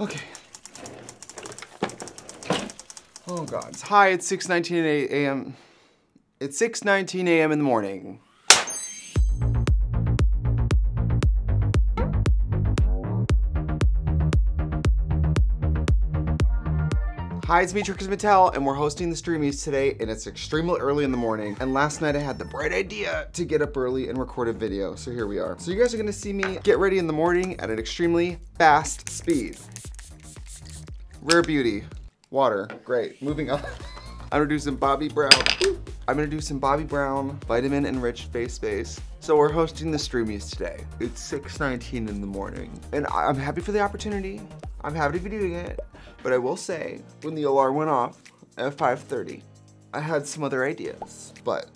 Okay. Oh God. Hi, it's 6:19 a.m. It's 6:19 a.m. in the morning. Hi, it's me, Trixie Mattel, and we're hosting the Streamys today, and it's extremely early in the morning. And last night I had the bright idea to get up early and record a video, so here we are. So you guys are gonna see me get ready in the morning at an extremely fast speed. Rare Beauty, water, great. Moving on. I'm some Bobbi Brown. I'm gonna do some Bobbi Brown vitamin enriched face base. So we're hosting the Streamys today. It's 6.19 in the morning, and I'm happy for the opportunity. I'm happy to be doing it, but I will say, when the alarm went off at 5.30, I had some other ideas, but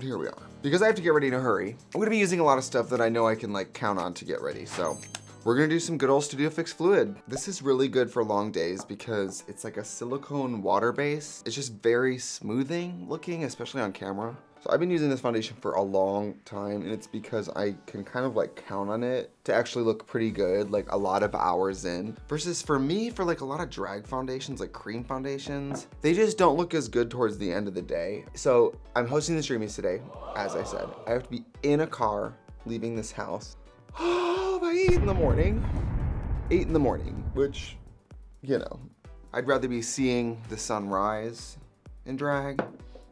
here we are. Because I have to get ready in a hurry, I'm gonna be using a lot of stuff that I know I can like count on to get ready, so we're gonna do some good old Studio Fix Fluid. This is really good for long days because it's like a silicone water base. It's just very smoothing looking, especially on camera. So I've been using this foundation for a long time and it's because I can kind of like count on it to actually look pretty good like a lot of hours in. Versus for me, for like a lot of drag foundations, like cream foundations, they just don't look as good towards the end of the day. So I'm hosting the streamys today, as I said. I have to be in a car leaving this house by eight in the morning. Eight in the morning, which, you know, I'd rather be seeing the sun rise in drag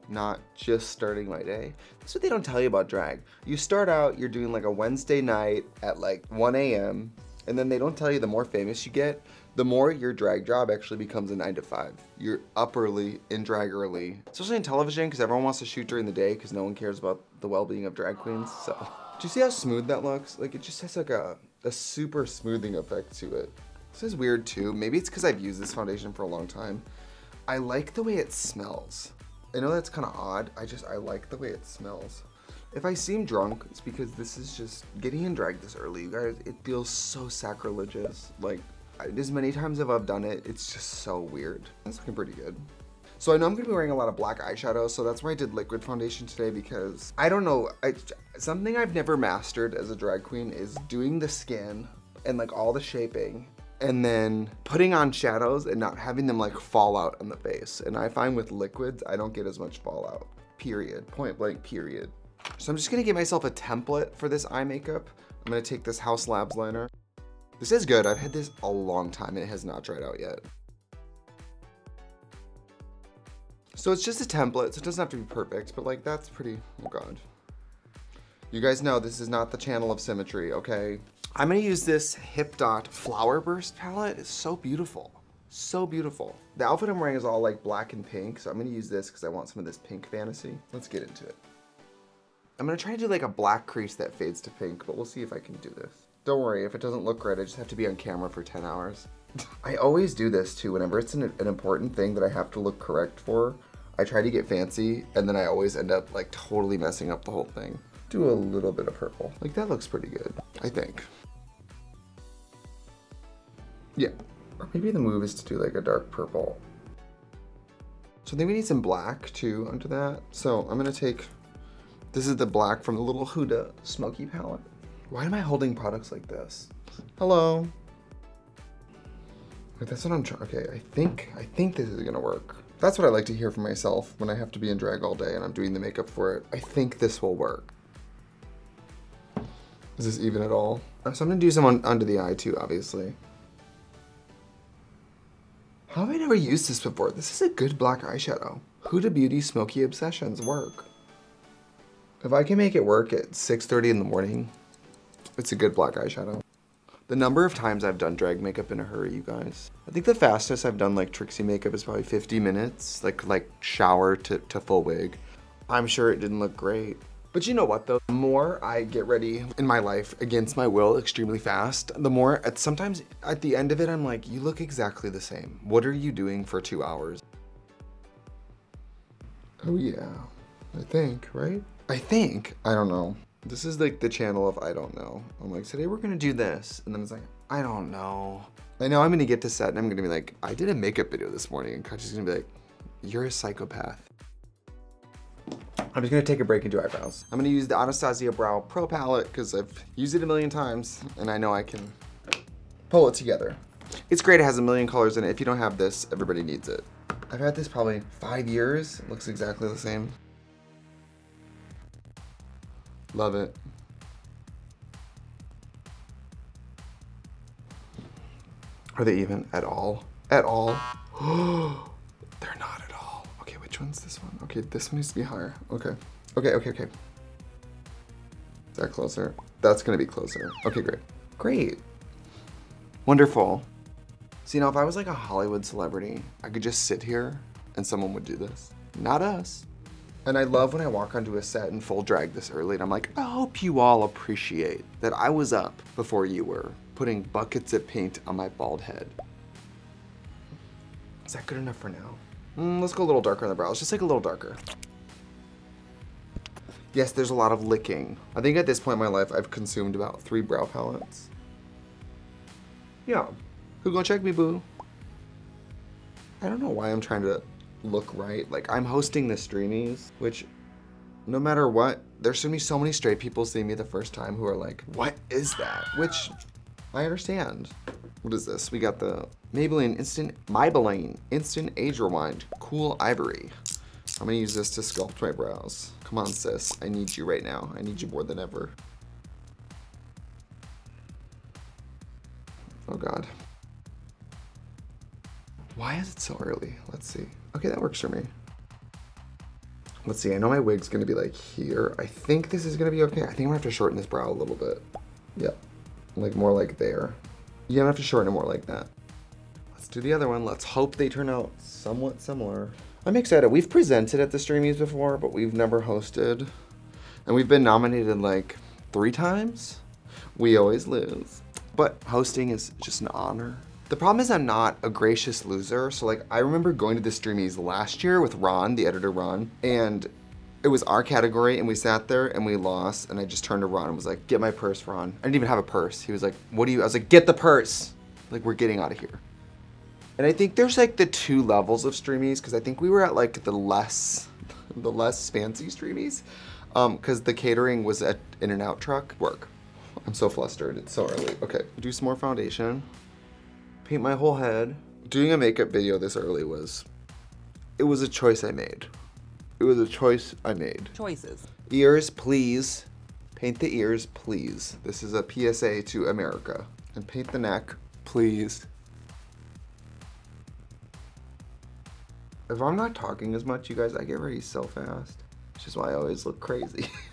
not just starting my day. That's what they don't tell you about drag. You start out, you're doing like a Wednesday night at like 1 a.m. And then they don't tell you the more famous you get, the more your drag job actually becomes a nine to five. You're up early, in drag early, especially in television because everyone wants to shoot during the day because no one cares about the well-being of drag queens. So, do you see how smooth that looks? Like it just has like a, a super smoothing effect to it. This is weird too. Maybe it's because I've used this foundation for a long time. I like the way it smells. I know that's kind of odd. I just, I like the way it smells. If I seem drunk, it's because this is just, getting in drag this early, you guys, it feels so sacrilegious. Like, as many times as I've done it, it's just so weird. That's looking pretty good. So I know I'm gonna be wearing a lot of black eyeshadow, so that's why I did liquid foundation today because I don't know, I, something I've never mastered as a drag queen is doing the skin and like all the shaping and then putting on shadows and not having them like fall out on the face. And I find with liquids, I don't get as much fallout, period, point blank, period. So I'm just gonna give myself a template for this eye makeup. I'm gonna take this Haus Labs liner. This is good, I've had this a long time and it has not dried out yet. So it's just a template, so it doesn't have to be perfect, but like that's pretty, oh God. You guys know this is not the channel of symmetry, okay? I'm gonna use this Hipdot Flower Burst palette. It's so beautiful. So beautiful. The outfit I'm wearing is all like black and pink, so I'm gonna use this because I want some of this pink fantasy. Let's get into it. I'm gonna try to do like a black crease that fades to pink, but we'll see if I can do this. Don't worry, if it doesn't look right, I just have to be on camera for 10 hours. I always do this too, whenever it's an, an important thing that I have to look correct for, I try to get fancy, and then I always end up like totally messing up the whole thing. Do a little bit of purple. Like that looks pretty good, I think. Yeah. Or maybe the move is to do like a dark purple. So I think we need some black too under that. So I'm gonna take, this is the black from the little Huda Smoky palette. Why am I holding products like this? Hello. That's what I'm trying, okay, I think, I think this is gonna work. That's what I like to hear from myself when I have to be in drag all day and I'm doing the makeup for it. I think this will work. Is this even at all? Uh, so I'm gonna do some on, under the eye too, obviously. How have I never used this before? This is a good black eyeshadow. Huda Beauty Smoky Obsessions work. If I can make it work at 6.30 in the morning, it's a good black eyeshadow. The number of times I've done drag makeup in a hurry, you guys. I think the fastest I've done like Trixie makeup is probably 50 minutes, like like shower to, to full wig. I'm sure it didn't look great. But you know what though, the more I get ready in my life against my will extremely fast, the more, at, sometimes at the end of it, I'm like, you look exactly the same. What are you doing for two hours? Oh yeah, I think, right? I think, I don't know. This is like the channel of I don't know. I'm like, today we're gonna do this. And then it's like, I don't know. I know I'm gonna get to set and I'm gonna be like, I did a makeup video this morning and Katya's gonna be like, you're a psychopath. I'm just gonna take a break and do eyebrows. I'm gonna use the Anastasia Brow Pro Palette because I've used it a million times and I know I can pull it together. It's great, it has a million colors in it. If you don't have this, everybody needs it. I've had this probably five years. It looks exactly the same. Love it. Are they even at all? At all? They're not at all. Okay, which one's this one? Okay, this one needs to be higher. Okay. Okay, okay, okay. Is that closer? That's gonna be closer. Okay, great. Great. Wonderful. See, now if I was like a Hollywood celebrity, I could just sit here and someone would do this. Not us. And I love when I walk onto a set in full drag this early and I'm like, I hope you all appreciate that I was up before you were, putting buckets of paint on my bald head. Is that good enough for now? Mm, let's go a little darker on the brows, just like a little darker. Yes, there's a lot of licking. I think at this point in my life, I've consumed about three brow palettes. Yeah. Who gonna check me, boo? I don't know why I'm trying to look right. Like, I'm hosting the streamys, which no matter what, there's gonna be so many straight people seeing me the first time who are like, what is that? Which I understand. What is this? We got the Maybelline Instant, Maybelline Instant Age Rewind Cool Ivory. I'm gonna use this to sculpt my brows. Come on, sis. I need you right now. I need you more than ever. Oh God. Why is it so early? Let's see. Okay, that works for me. Let's see, I know my wig's gonna be like here. I think this is gonna be okay. I think I'm gonna have to shorten this brow a little bit. Yep, like more like there. You don't have to shorten it more like that. Let's do the other one. Let's hope they turn out somewhat similar. I'm excited. We've presented at the Streamys before, but we've never hosted. And we've been nominated like three times. We always lose. But hosting is just an honor. The problem is I'm not a gracious loser. So like I remember going to the Streamys last year with Ron, the editor Ron, and it was our category and we sat there and we lost and I just turned to Ron and was like, get my purse, Ron. I didn't even have a purse. He was like, what do you, I was like, get the purse. Like we're getting out of here. And I think there's like the two levels of streamys because I think we were at like the less, the less fancy streamys because um, the catering was at In-N-Out truck work. I'm so flustered, it's so early. Okay, do some more foundation paint my whole head. Doing a makeup video this early was, it was a choice I made. It was a choice I made. Choices. Ears, please. Paint the ears, please. This is a PSA to America. And paint the neck, please. If I'm not talking as much, you guys, I get ready so fast. Which is why I always look crazy.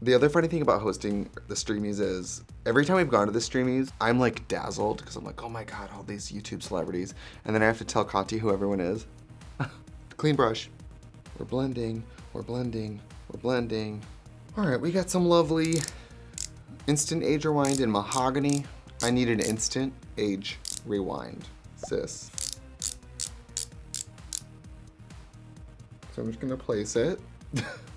The other funny thing about hosting the streamys is every time we've gone to the streamys, I'm like dazzled because I'm like, oh my God, all these YouTube celebrities. And then I have to tell Katya who everyone is. Clean brush. We're blending, we're blending, we're blending. All right, we got some lovely instant age rewind in mahogany. I need an instant age rewind, sis. So I'm just gonna place it.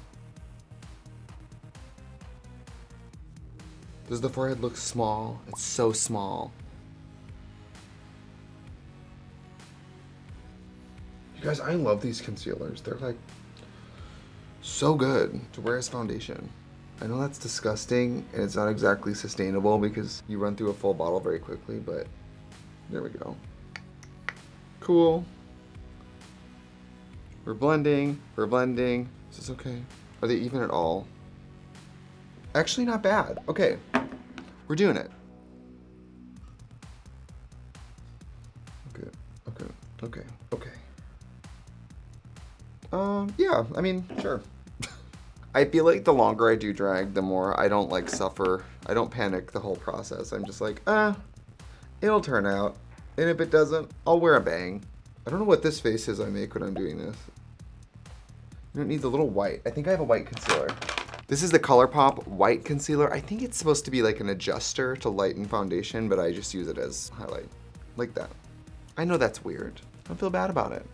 Does the forehead look small? It's so small. You guys, I love these concealers. They're like so good to wear as foundation. I know that's disgusting and it's not exactly sustainable because you run through a full bottle very quickly, but there we go. Cool. We're blending, we're blending. Is this okay? Are they even at all? Actually not bad. Okay, we're doing it. Okay, okay, okay, okay. Um, yeah, I mean, sure. I feel like the longer I do drag, the more I don't like suffer. I don't panic the whole process. I'm just like, ah, it'll turn out. And if it doesn't, I'll wear a bang. I don't know what this face is I make when I'm doing this. You don't need the little white. I think I have a white concealer. This is the ColourPop White Concealer. I think it's supposed to be like an adjuster to lighten foundation, but I just use it as highlight, like that. I know that's weird. Don't feel bad about it.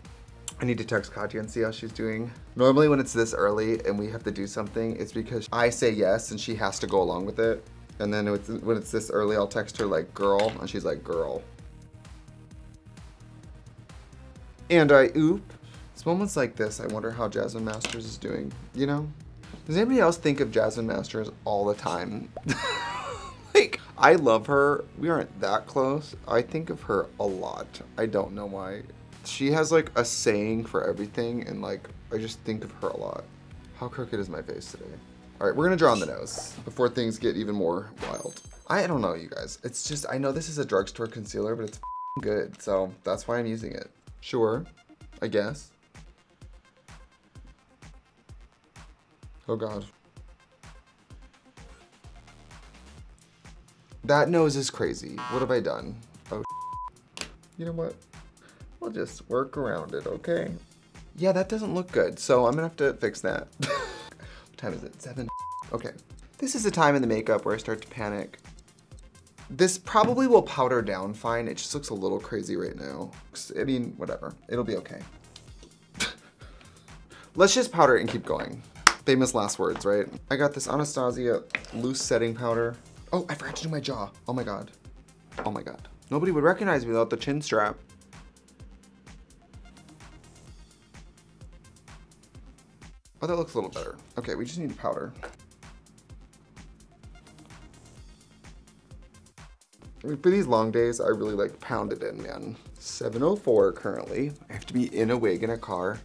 I need to text Katya and see how she's doing. Normally when it's this early and we have to do something, it's because I say yes and she has to go along with it. And then when it's this early, I'll text her like, girl, and she's like, girl. And I oop. It's moments like this, I wonder how Jasmine Masters is doing, you know? Does anybody else think of Jasmine Masters all the time? like, I love her. We aren't that close. I think of her a lot. I don't know why. She has like a saying for everything and like I just think of her a lot. How crooked is my face today? All right, we're gonna draw on the nose before things get even more wild. I don't know, you guys. It's just, I know this is a drugstore concealer, but it's good, so that's why I'm using it. Sure, I guess. Oh God. That nose is crazy. What have I done? Oh, you know what? We'll just work around it, okay? Yeah, that doesn't look good, so I'm gonna have to fix that. what time is it? Seven? Okay. This is the time in the makeup where I start to panic. This probably will powder down fine. It just looks a little crazy right now. I mean, whatever. It'll be okay. Let's just powder it and keep going. Famous last words, right? I got this Anastasia loose setting powder. Oh, I forgot to do my jaw. Oh my God. Oh my God. Nobody would recognize me without the chin strap. Oh, that looks a little better. Okay, we just need powder. For these long days, I really like pound it in, man. 7.04 currently. I have to be in a wig in a car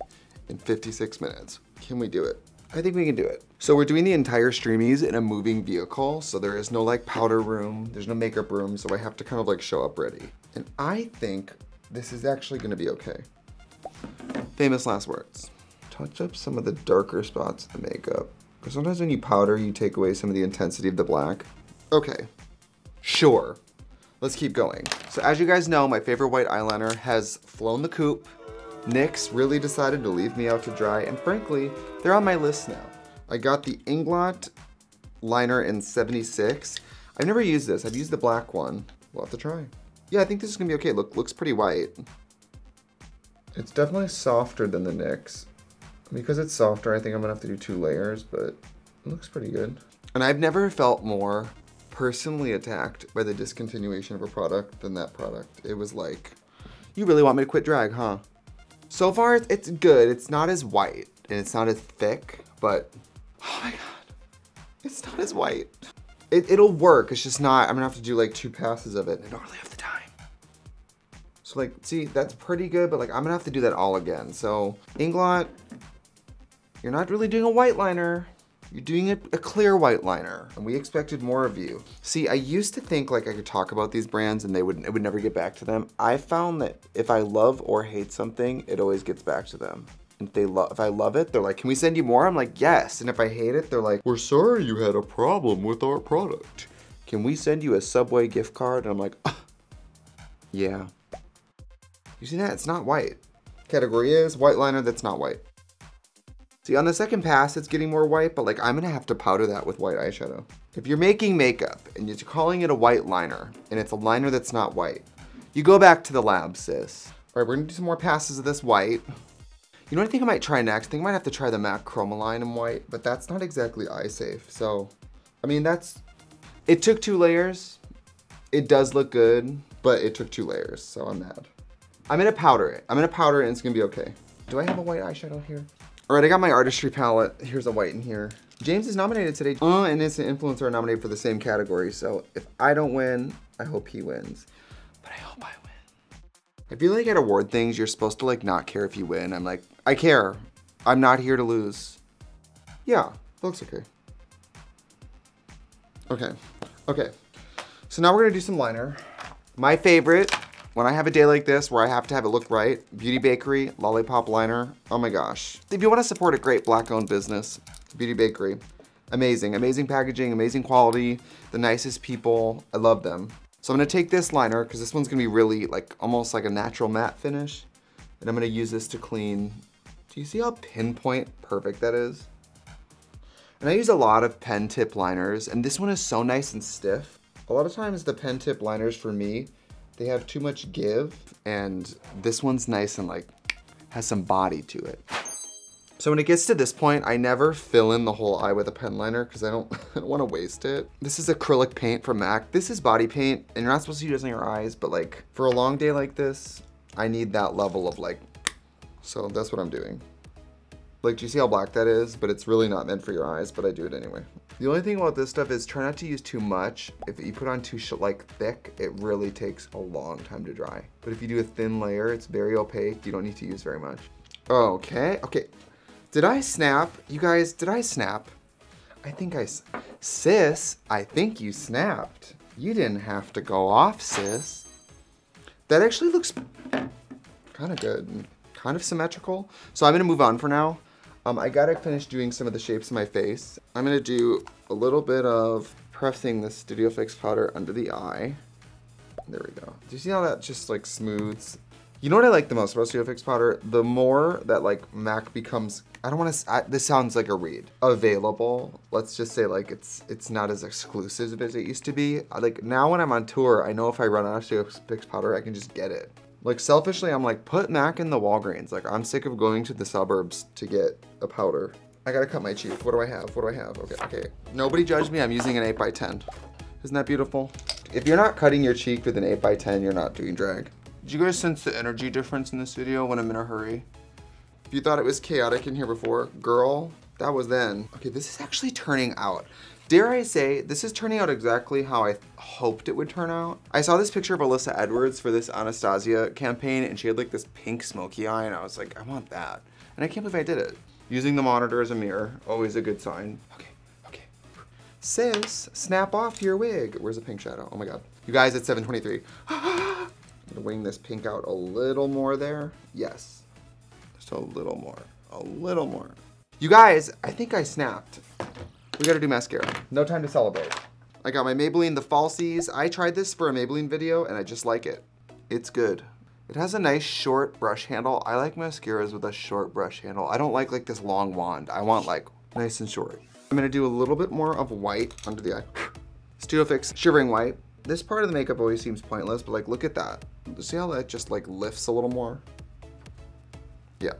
in 56 minutes. Can we do it? I think we can do it. So we're doing the entire streamys in a moving vehicle. So there is no like powder room, there's no makeup room. So I have to kind of like show up ready. And I think this is actually gonna be okay. Famous last words. Touch up some of the darker spots of the makeup. Because sometimes when you powder, you take away some of the intensity of the black. Okay, sure. Let's keep going. So as you guys know, my favorite white eyeliner has flown the coop. NYX really decided to leave me out to dry, and frankly, they're on my list now. I got the Inglot liner in 76. I've never used this. I've used the black one. We'll have to try. Yeah, I think this is gonna be okay. Look, looks pretty white. It's definitely softer than the NYX. Because it's softer, I think I'm gonna have to do two layers, but it looks pretty good. And I've never felt more personally attacked by the discontinuation of a product than that product. It was like, you really want me to quit drag, huh? So far, it's good. It's not as white and it's not as thick, but oh my God, it's not as white. It, it'll work. It's just not, I'm gonna have to do like two passes of it I don't really have the time. So like, see, that's pretty good, but like I'm gonna have to do that all again. So Inglot, you're not really doing a white liner. You're doing a, a, clear white liner, and we expected more of you. See, I used to think like I could talk about these brands and they would, it would never get back to them. I found that if I love or hate something, it always gets back to them. And if they love, if I love it, they're like, can we send you more? I'm like, yes. And if I hate it, they're like, we're sorry you had a problem with our product. Can we send you a Subway gift card? And I'm like, ah, yeah. You see that? It's not white. Category is white liner that's not white. See, on the second pass, it's getting more white, but like I'm gonna have to powder that with white eyeshadow. If you're making makeup and you're calling it a white liner, and it's a liner that's not white, you go back to the lab, sis. All right, we're gonna do some more passes of this white. You know what I think I might try next? I think I might have to try the MAC Chromaline in white, but that's not exactly eye safe. So, I mean, that's, it took two layers. It does look good, but it took two layers, so I'm mad. I'm gonna powder it. I'm gonna powder it and it's gonna be okay. Do I have a white eyeshadow here? All right, I got my artistry palette. Here's a white in here. James is nominated today. Uh, and Instant Influencer are nominated for the same category. So if I don't win, I hope he wins. But I hope I win. I feel like at award things, you're supposed to like not care if you win. I'm like, I care. I'm not here to lose. Yeah, looks okay. Okay, okay. So now we're gonna do some liner. My favorite when I have a day like this where I have to have it look right, Beauty Bakery Lollipop Liner, oh my gosh. If you wanna support a great black owned business, Beauty Bakery, amazing, amazing packaging, amazing quality, the nicest people, I love them. So I'm gonna take this liner, cause this one's gonna be really like, almost like a natural matte finish, and I'm gonna use this to clean. Do you see how pinpoint perfect that is? And I use a lot of pen tip liners, and this one is so nice and stiff. A lot of times the pen tip liners for me they have too much give and this one's nice and like has some body to it. So when it gets to this point, I never fill in the whole eye with a pen liner because I don't, don't want to waste it. This is acrylic paint from MAC. This is body paint and you're not supposed to use this on your eyes, but like for a long day like this, I need that level of like, so that's what I'm doing. Like, do you see how black that is? But it's really not meant for your eyes, but I do it anyway. The only thing about this stuff is try not to use too much. If you put on too like thick, it really takes a long time to dry. But if you do a thin layer, it's very opaque. You don't need to use very much. Okay, okay. Did I snap? You guys, did I snap? I think I, sis, I think you snapped. You didn't have to go off, sis. That actually looks kind of good, kind of symmetrical. So I'm gonna move on for now. Um, I gotta finish doing some of the shapes of my face. I'm gonna do a little bit of pressing the Studio Fix powder under the eye. There we go. Do you see how that just like smooths? You know what I like the most about Studio Fix powder? The more that like MAC becomes I don't want to. This sounds like a read. Available. Let's just say like it's it's not as exclusive as it used to be. Like now when I'm on tour, I know if I run out of Studio Fix powder, I can just get it. Like selfishly, I'm like put Mac in the Walgreens. Like I'm sick of going to the suburbs to get a powder. I gotta cut my cheek. What do I have? What do I have? Okay, okay. Nobody judge me. I'm using an eight by 10. Isn't that beautiful? If you're not cutting your cheek with an eight by 10, you're not doing drag. Did you guys sense the energy difference in this video when I'm in a hurry? If you thought it was chaotic in here before, girl, that was then. Okay, this is actually turning out. Dare I say, this is turning out exactly how I hoped it would turn out. I saw this picture of Alyssa Edwards for this Anastasia campaign and she had like this pink smoky eye and I was like, I want that. And I can't believe I did it. Using the monitor as a mirror, always a good sign. Okay, okay. Sis, snap off your wig. Where's the pink shadow? Oh my God. You guys, it's 723. I'm gonna wing this pink out a little more there. Yes, just a little more, a little more. You guys, I think I snapped. We gotta do mascara. No time to celebrate. I got my Maybelline The Falsies. I tried this for a Maybelline video and I just like it. It's good. It has a nice short brush handle. I like mascaras with a short brush handle. I don't like like this long wand. I want like nice and short. I'm gonna do a little bit more of white under the eye. Studio Fix Shivering White. This part of the makeup always seems pointless, but like look at that. See how that just like lifts a little more? Yeah,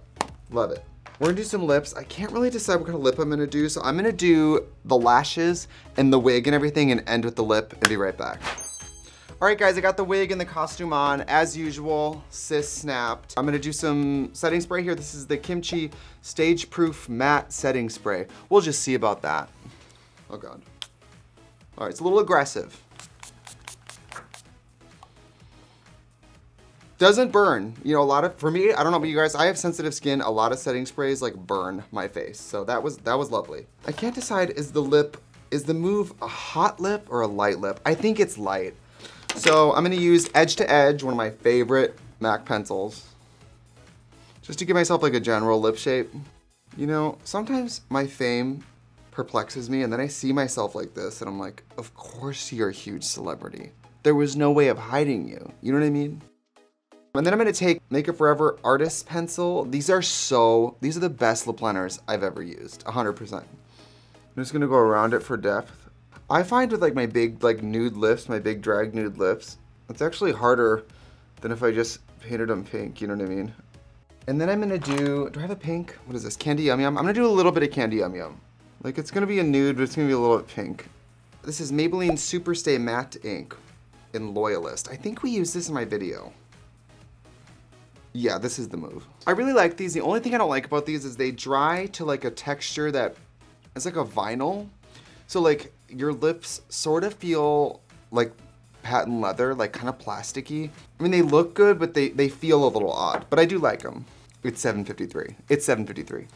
love it. We're gonna do some lips. I can't really decide what kind of lip I'm gonna do, so I'm gonna do the lashes and the wig and everything and end with the lip and be right back. All right, guys, I got the wig and the costume on. As usual, sis snapped. I'm gonna do some setting spray here. This is the Kimchi Stage Proof Matte Setting Spray. We'll just see about that. Oh, God. All right, it's a little aggressive. Doesn't burn. You know, a lot of, for me, I don't know about you guys, I have sensitive skin. A lot of setting sprays like burn my face. So that was, that was lovely. I can't decide, is the lip, is the move a hot lip or a light lip? I think it's light. So I'm gonna use Edge to Edge, one of my favorite MAC pencils, just to give myself like a general lip shape. You know, sometimes my fame perplexes me and then I see myself like this and I'm like, of course you're a huge celebrity. There was no way of hiding you. You know what I mean? And then I'm gonna take Makeup Forever Artist Pencil. These are so, these are the best lip liners I've ever used, 100%. I'm just gonna go around it for depth. I find with like my big like nude lips, my big drag nude lips, it's actually harder than if I just painted them pink, you know what I mean? And then I'm gonna do, do I have a pink? What is this, Candy Yum Yum? I'm gonna do a little bit of Candy Yum Yum. Like it's gonna be a nude, but it's gonna be a little bit pink. This is Maybelline Superstay Matte Ink in Loyalist. I think we used this in my video. Yeah, this is the move. I really like these. The only thing I don't like about these is they dry to like a texture that is like a vinyl. So like your lips sort of feel like patent leather, like kind of plasticky. I mean, they look good, but they, they feel a little odd, but I do like them. It's 7.53. It's 7.53.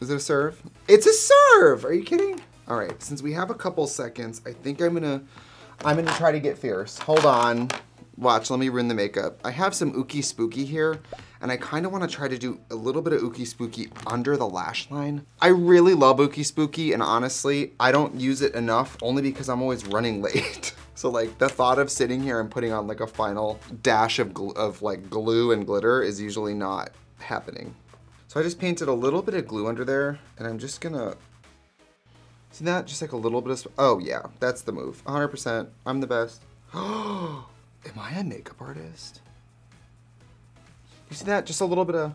Is it a serve? It's a serve! Are you kidding? All right, since we have a couple seconds, I think I'm gonna, I'm gonna try to get fierce. Hold on. Watch, let me ruin the makeup. I have some Ookie Spooky here, and I kind of want to try to do a little bit of Ookie Spooky under the lash line. I really love Ookie Spooky, and honestly, I don't use it enough only because I'm always running late. so like the thought of sitting here and putting on like a final dash of, of like glue and glitter is usually not happening. So I just painted a little bit of glue under there, and I'm just gonna See that? Just like a little bit of, oh yeah, that's the move. 100%, I'm the best. Oh, Am I a makeup artist? You see that? Just a little bit of...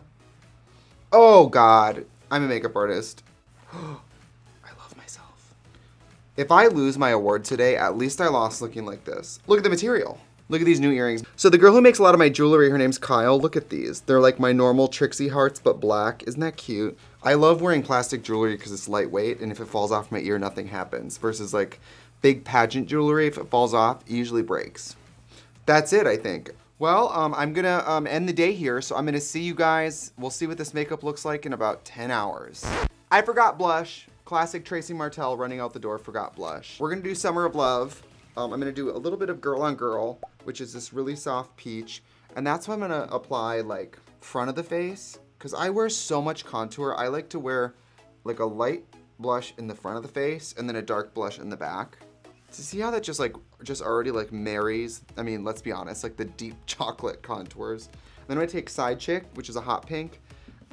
Oh, God. I'm a makeup artist. I love myself. If I lose my award today, at least I lost looking like this. Look at the material. Look at these new earrings. So the girl who makes a lot of my jewelry, her name's Kyle. Look at these. They're like my normal Trixie hearts, but black. Isn't that cute? I love wearing plastic jewelry because it's lightweight and if it falls off my ear, nothing happens. Versus like big pageant jewelry, if it falls off, it usually breaks. That's it, I think. Well, um, I'm gonna um, end the day here, so I'm gonna see you guys. We'll see what this makeup looks like in about 10 hours. I forgot blush. Classic Trixie Mattel running out the door, forgot blush. We're gonna do Summer of Love. Um, I'm gonna do a little bit of Girl on Girl, which is this really soft peach. And that's what I'm gonna apply like front of the face. Cause I wear so much contour, I like to wear like a light blush in the front of the face and then a dark blush in the back. To see how that just like, just already like marries, I mean, let's be honest, like the deep chocolate contours. Then I'm gonna take Side Chick, which is a hot pink,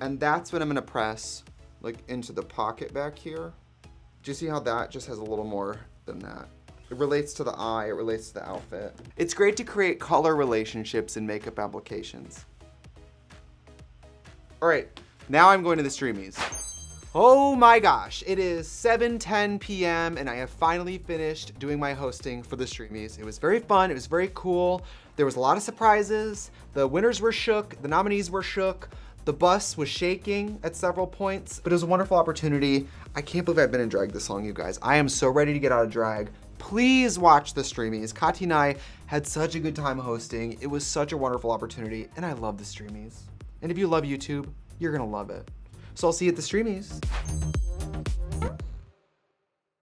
and that's what I'm gonna press like into the pocket back here. Do you see how that just has a little more than that? It relates to the eye, it relates to the outfit. It's great to create color relationships in makeup applications. All right, now I'm going to the Streamys. Oh my gosh, it is 7.10 p.m. and I have finally finished doing my hosting for the Streamys. It was very fun, it was very cool. There was a lot of surprises. The winners were shook, the nominees were shook. The bus was shaking at several points, but it was a wonderful opportunity. I can't believe I've been in drag this long, you guys. I am so ready to get out of drag. Please watch the Streamys. Katya and I had such a good time hosting. It was such a wonderful opportunity, and I love the Streamys. And if you love YouTube, you're gonna love it. So I'll see you at the Streamys.